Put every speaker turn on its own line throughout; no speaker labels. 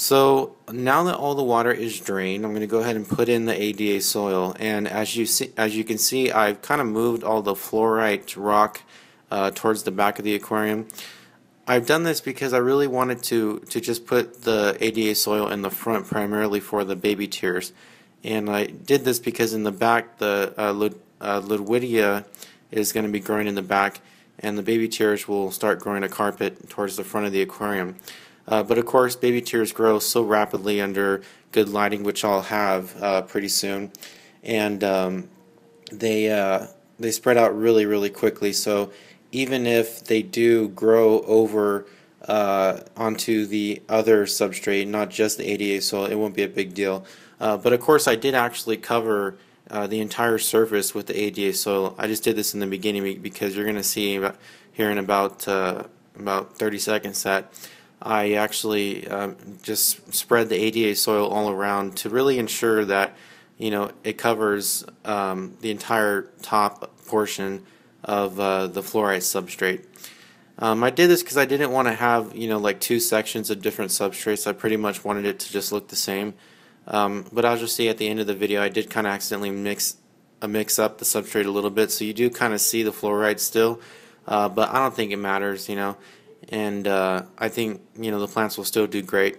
So now that all the water is drained, I'm going to go ahead and put in the ADA soil. And as you see, as you can see, I've kind of moved all the fluorite rock uh, towards the back of the aquarium. I've done this because I really wanted to to just put the ADA soil in the front primarily for the baby tears. And I did this because in the back the uh, Lud uh, Ludwigia is going to be growing in the back and the baby tears will start growing a carpet towards the front of the aquarium. Uh, but of course, baby tears grow so rapidly under good lighting, which I'll have uh, pretty soon, and um, they uh, they spread out really, really quickly. So even if they do grow over uh, onto the other substrate, not just the ADA soil, it won't be a big deal. Uh, but of course, I did actually cover uh, the entire surface with the ADA soil. I just did this in the beginning because you're going to see here in about about 30 seconds that I actually um, just spread the ADA soil all around to really ensure that you know it covers um, the entire top portion of uh, the fluorite substrate. Um, I did this because I didn't want to have you know like two sections of different substrates. I pretty much wanted it to just look the same. Um, but as you'll see at the end of the video, I did kind of accidentally mix uh, mix up the substrate a little bit, so you do kind of see the fluorite still. Uh, but I don't think it matters, you know and uh, I think you know the plants will still do great.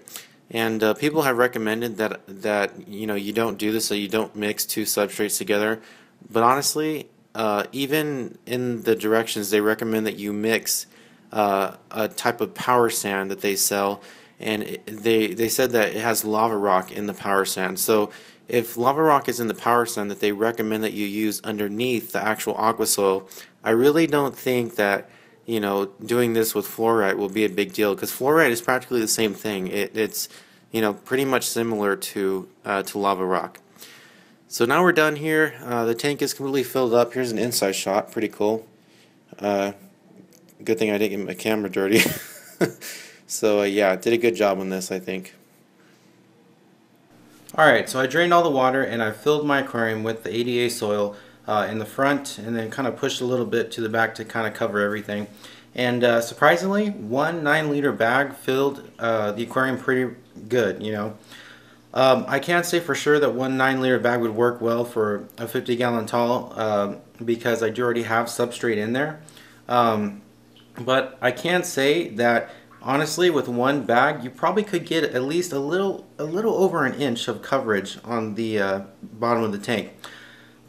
And uh, people have recommended that that you know you don't do this, so you don't mix two substrates together. But honestly, uh, even in the directions they recommend that you mix uh, a type of power sand that they sell, and it, they they said that it has lava rock in the power sand. So if lava rock is in the power sand that they recommend that you use underneath the actual aqua soil, I really don't think that you know, doing this with fluorite will be a big deal because fluorite is practically the same thing. It, it's, you know, pretty much similar to uh, to lava rock. So now we're done here. Uh, the tank is completely filled up. Here's an inside shot. Pretty cool. Uh, good thing I didn't get my camera dirty. so uh, yeah, did a good job on this, I think. Alright, so I drained all the water and I filled my aquarium with the ADA soil uh, in the front and then kind of pushed a little bit to the back to kind of cover everything. And uh, surprisingly, one 9 liter bag filled uh, the aquarium pretty good, you know. Um, I can't say for sure that one 9 liter bag would work well for a 50 gallon tall um, because I do already have substrate in there. Um, but I can say that honestly with one bag you probably could get at least a little a little over an inch of coverage on the uh, bottom of the tank.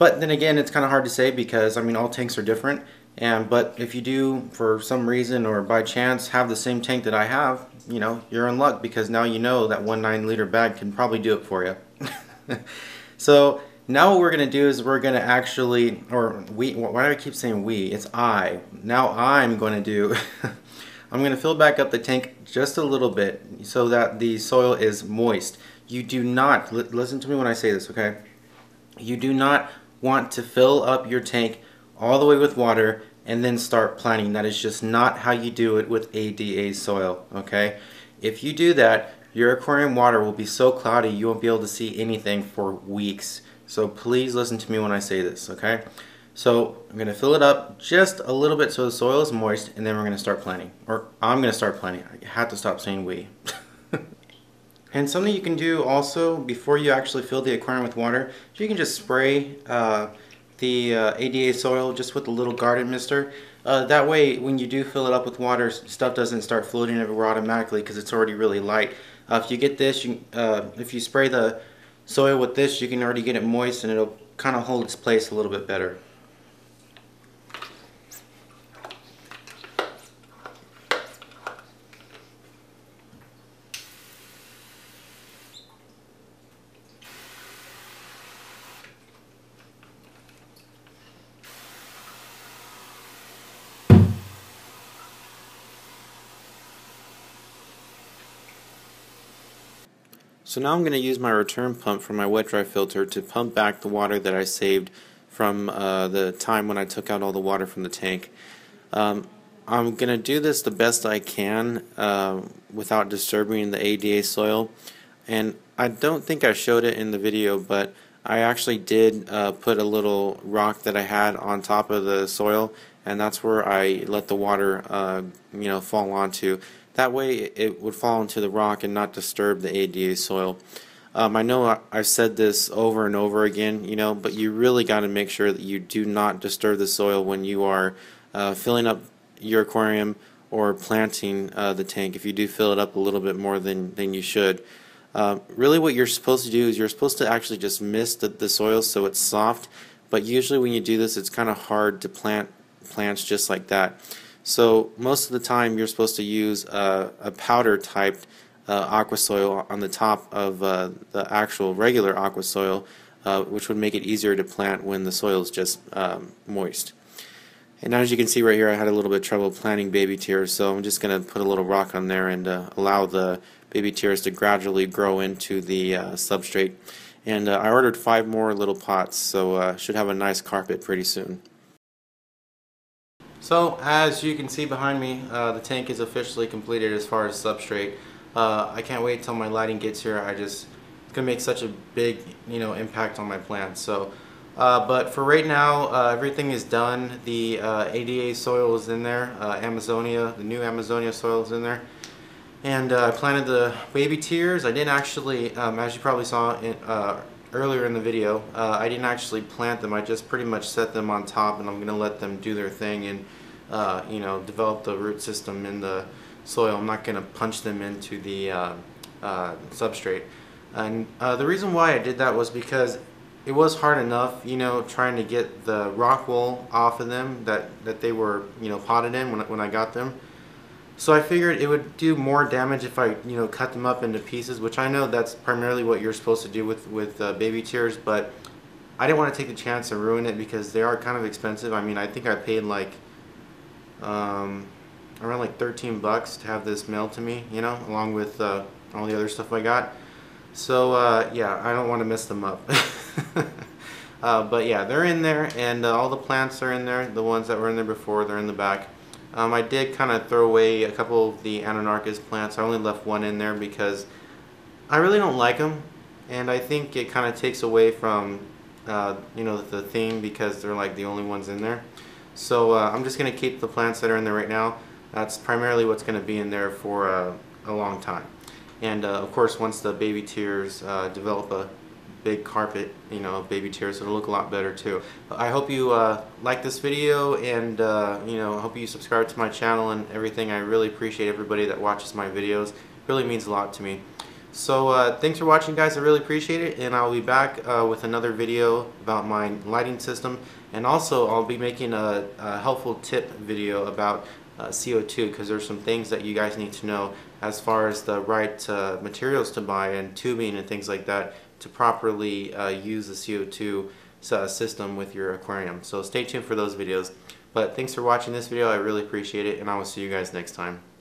But then again, it's kind of hard to say because, I mean, all tanks are different. And But if you do, for some reason or by chance, have the same tank that I have, you know, you're in luck because now you know that one 9 liter bag can probably do it for you. so now what we're going to do is we're going to actually, or we, why do I keep saying we? It's I. Now I'm going to do, I'm going to fill back up the tank just a little bit so that the soil is moist. You do not, listen to me when I say this, okay? You do not want to fill up your tank all the way with water and then start planting. That is just not how you do it with ADA soil, okay? If you do that, your aquarium water will be so cloudy you won't be able to see anything for weeks. So please listen to me when I say this, okay? So I'm to fill it up just a little bit so the soil is moist and then we're to start planting. Or I'm to start planting. I have to stop saying we. And something you can do also before you actually fill the aquarium with water, you can just spray uh, the uh, ADA soil just with a little garden mister. Uh, that way when you do fill it up with water, stuff doesn't start floating everywhere automatically because it's already really light. Uh, if you get this, you, uh, if you spray the soil with this, you can already get it moist and it'll kind of hold its place a little bit better. So now I'm going to use my return pump from my wet dry filter to pump back the water that I saved from uh, the time when I took out all the water from the tank. Um, I'm going to do this the best I can uh, without disturbing the ADA soil and I don't think I showed it in the video but I actually did uh, put a little rock that I had on top of the soil and that's where I let the water uh, you know fall onto That way it would fall into the rock and not disturb the ADA soil. Um, I know I've said this over and over again, you know, but you really got to make sure that you do not disturb the soil when you are uh, filling up your aquarium or planting uh, the tank if you do fill it up a little bit more than, than you should. Uh, really what you're supposed to do is you're supposed to actually just mist the, the soil so it's soft, but usually when you do this it's kind of hard to plant plants just like that. So most of the time you're supposed to use a, a powder type uh, aqua soil on the top of uh, the actual regular aqua soil, uh, which would make it easier to plant when the soil is just um, moist. And now as you can see right here, I had a little bit of trouble planting baby tears, so I'm just going to put a little rock on there and uh, allow the baby tears to gradually grow into the uh, substrate. And I ordered five more little pots, so should have a nice carpet pretty soon. So as you can see behind me, uh, the tank is officially completed as far as substrate. Uh, I can't wait till my lighting gets here. I just it's gonna make such a big you know impact on my plants. So, uh, but for right now, uh, everything is done. The uh, ADA soil is in there. Uh, Amazonia, the new Amazonia soil is in there. And uh, I planted the baby tears. I didn't actually, um, as you probably saw in, earlier in the video, I didn't actually plant them. I just pretty much set them on top, and I'm gonna let them do their thing and you know develop the root system in the soil. I'm not going to punch them into the uh, uh, substrate. And uh, the reason why I did that was because it was hard enough, you know, trying to get the rock wool off of them that, that they were, you know, potted in when, when I got them. So I figured it would do more damage if I, you know, cut them up into pieces, which I know that's primarily what you're supposed to do with, with uh, baby tears, but I didn't want to take the chance and ruin it because they are kind of expensive. I mean, I think I paid like, um, around like 13 bucks to have this mailed to me, you know, along with uh, all the other stuff I got. So uh, yeah, I don't want to mess them up. uh, but yeah, they're in there, and uh, all the plants are in there. The ones that were in there before, they're in the back. Um, I did kind of throw away a couple of the Anacharis plants. I only left one in there because I really don't like them, and I think it kind of takes away from uh, you know the theme because they're like the only ones in there. So uh, I'm just going to keep the plants that are in there right now. That's primarily what's going to be in there for a, a long time. And uh, of course, once the baby tears uh, develop a big carpet, you know, baby tears, it'll look a lot better too. I hope you uh, like this video and, uh, you know, I hope you subscribe to my channel and everything. I really appreciate everybody that watches my videos. It really means a lot to me. So uh, thanks for watching guys, I really appreciate it and I'll be back uh, with another video about my lighting system and also I'll be making a, a helpful tip video about uh, CO2 because there's some things that you guys need to know as far as the right uh, materials to buy and tubing and things like that to properly uh, use the CO2 uh, system with your aquarium. So stay tuned for those videos. But thanks for watching this video. I really appreciate it and I will see you guys next time.